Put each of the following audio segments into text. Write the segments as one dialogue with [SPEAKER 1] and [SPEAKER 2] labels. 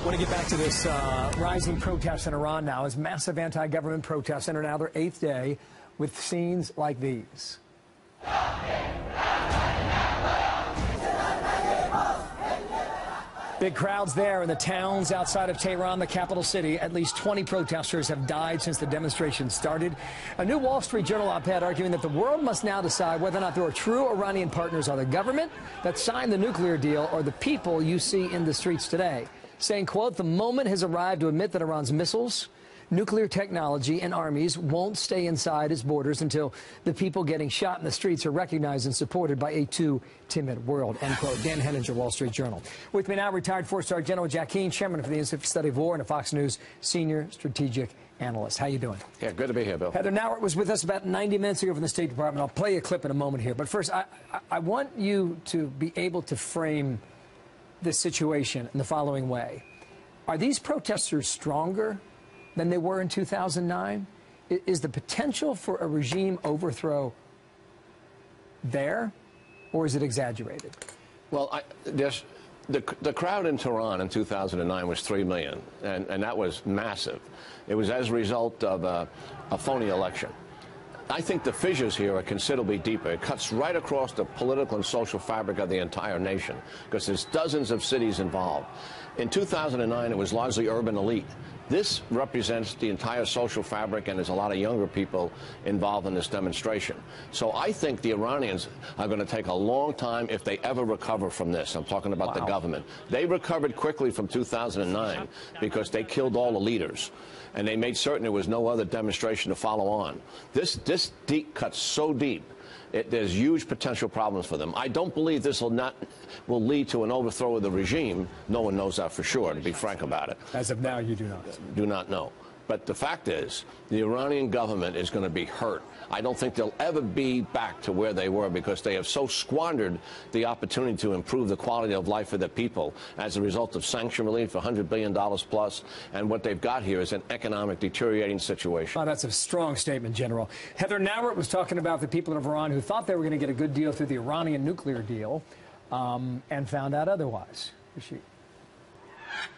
[SPEAKER 1] I want to get back to this uh, rising protests in Iran now as massive anti-government protests enter now their eighth day with scenes like these. Big crowds there in the towns outside of Tehran, the capital city. At least 20 protesters have died since the demonstration started. A new Wall Street Journal op-ed arguing that the world must now decide whether or not there are true Iranian partners are the government that signed the nuclear deal or the people you see in the streets today. Saying, quote, the moment has arrived to admit that Iran's missiles nuclear technology and armies won't stay inside its borders until the people getting shot in the streets are recognized and supported by a too timid world, end quote. Dan Henninger, Wall Street Journal. With me now, retired four-star General Jack Keane, chairman of the Institute for Study of War and a Fox News senior strategic analyst. How you doing?
[SPEAKER 2] Yeah, good to be here, Bill.
[SPEAKER 1] Heather Nauert was with us about 90 minutes ago from the State Department. I'll play a clip in a moment here. But first, I, I want you to be able to frame this situation in the following way. Are these protesters stronger than they were in 2009? Is the potential for a regime overthrow there, or is it exaggerated?
[SPEAKER 2] Well, I, there's, the, the crowd in Tehran in 2009 was 3 million, and, and that was massive. It was as a result of a, a phony election. I think the fissures here are considerably deeper. It cuts right across the political and social fabric of the entire nation because there's dozens of cities involved. In 2009, it was largely urban elite. This represents the entire social fabric, and there's a lot of younger people involved in this demonstration. So I think the Iranians are going to take a long time if they ever recover from this. I'm talking about wow. the government. They recovered quickly from 2009 because they killed all the leaders and they made certain there was no other demonstration to follow on. This, this deep cuts so deep it, there's huge potential problems for them. I don't believe this will not will lead to an overthrow of the regime. No one knows that for sure, to be frank about it.
[SPEAKER 1] As of now, you do not.
[SPEAKER 2] Do not know. But the fact is, the Iranian government is going to be hurt. I don't think they'll ever be back to where they were because they have so squandered the opportunity to improve the quality of life for the people as a result of sanction relief, $100 billion plus. And what they've got here is an economic deteriorating situation.
[SPEAKER 1] Oh, that's a strong statement, General. Heather Nauert was talking about the people of Iran who thought they were going to get a good deal through the Iranian nuclear deal um, and found out otherwise. She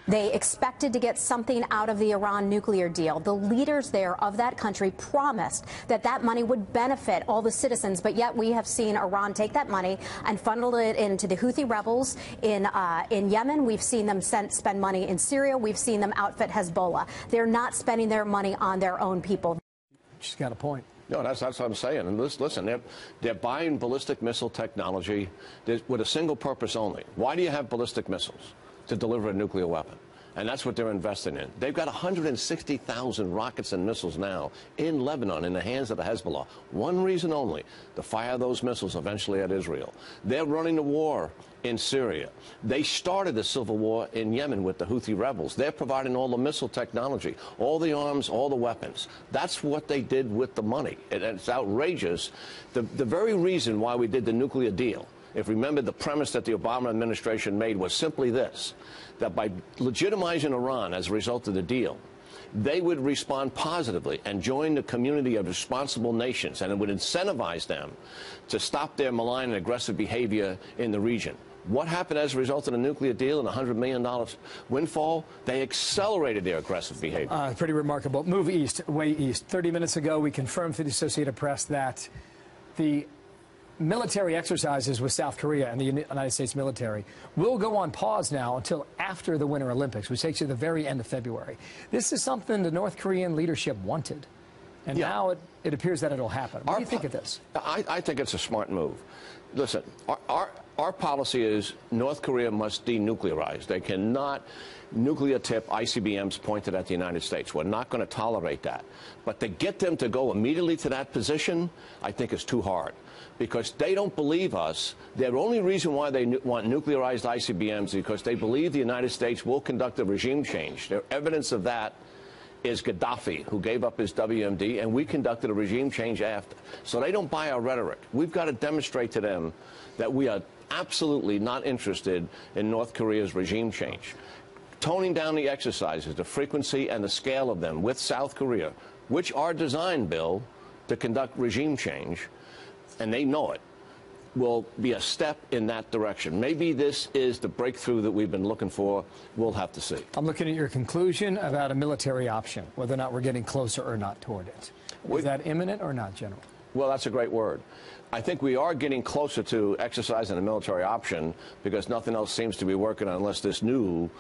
[SPEAKER 3] they expected to get something out of the Iran nuclear deal. The leaders there of that country promised that that money would benefit all the citizens, but yet we have seen Iran take that money and funnel it into the Houthi rebels in uh, in Yemen. We've seen them send, spend money in Syria. We've seen them outfit Hezbollah. They're not spending their money on their own people.
[SPEAKER 1] She's got a point.
[SPEAKER 2] No, that's, that's what I'm saying. And listen, they're, they're buying ballistic missile technology with a single purpose only. Why do you have ballistic missiles? To deliver a nuclear weapon. And that's what they're investing in. They've got 160,000 rockets and missiles now in Lebanon in the hands of the Hezbollah. One reason only, to fire those missiles eventually at Israel. They're running the war in Syria. They started the civil war in Yemen with the Houthi rebels. They're providing all the missile technology, all the arms, all the weapons. That's what they did with the money. And it's outrageous. The, the very reason why we did the nuclear deal if remember the premise that the Obama administration made was simply this, that by legitimizing Iran as a result of the deal, they would respond positively and join the community of responsible nations, and it would incentivize them to stop their malign and aggressive behavior in the region. What happened as a result of the nuclear deal and $100 million windfall? They accelerated their aggressive behavior.
[SPEAKER 1] Uh, pretty remarkable. Move east, way east. 30 minutes ago, we confirmed to the Associated Press that the military exercises with South Korea and the United States military will go on pause now until after the Winter Olympics, which takes you to the very end of February. This is something the North Korean leadership wanted. And yeah. now it, it, appears that it'll happen. What our do you think of this?
[SPEAKER 2] I, I, think it's a smart move. Listen, our, our, our policy is North Korea must denuclearize. They cannot nuclear tip ICBMs pointed at the United States. We're not going to tolerate that. But to get them to go immediately to that position, I think is too hard because they don't believe us. The only reason why they want nuclearized ICBMs is because they believe the United States will conduct a regime change. Their evidence of that is Gaddafi, who gave up his WMD, and we conducted a regime change after. So they don't buy our rhetoric. We've got to demonstrate to them that we are absolutely not interested in North Korea's regime change. Toning down the exercises, the frequency and the scale of them with South Korea, which are designed, Bill, to conduct regime change, and they know it. Will be a step in that direction. Maybe this is the breakthrough that we've been looking for. We'll have to see.
[SPEAKER 1] I'm looking at your conclusion about a military option, whether or not we're getting closer or not toward it. Is
[SPEAKER 2] We-
[SPEAKER 1] that imminent or not, General?
[SPEAKER 2] Well, that's a great word. I think we are getting closer to exercising a military option because nothing else seems to be working unless this new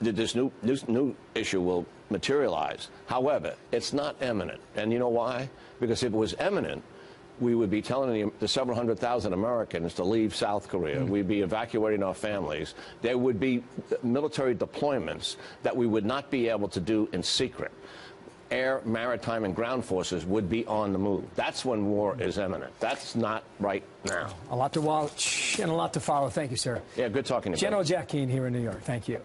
[SPEAKER 2] this new this new issue will materialize. However, it's not imminent, and you know why? Because if it was imminent, we would be telling the, the several hundred thousand Americans to leave South Korea. Hmm. We'd be evacuating our families. There would be military deployments that we would not be able to do in secret air, maritime, and ground forces would be on the move. That's when war hmm. is imminent. That's not right now.
[SPEAKER 1] A lot to watch and a lot to follow. Thank you, sir.
[SPEAKER 2] Yeah, good talking to you.
[SPEAKER 1] General. Jack Keane here in New York. Thank you.